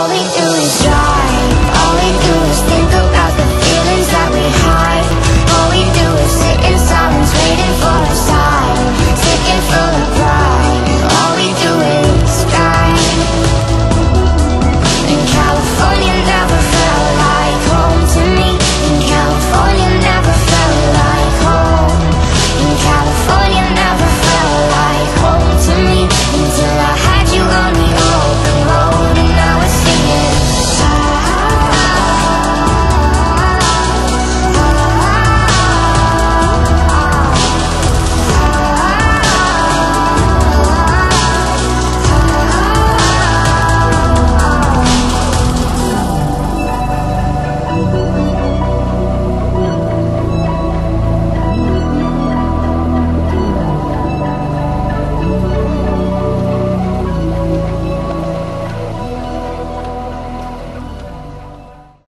all the